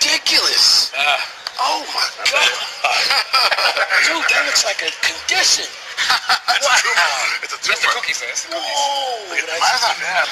Ridiculous. Uh, Oh my god. Dude, that looks like a condition. it's, Wow. a tumor. it's a that's the tumor. cookie fist. Whoa. Look at that.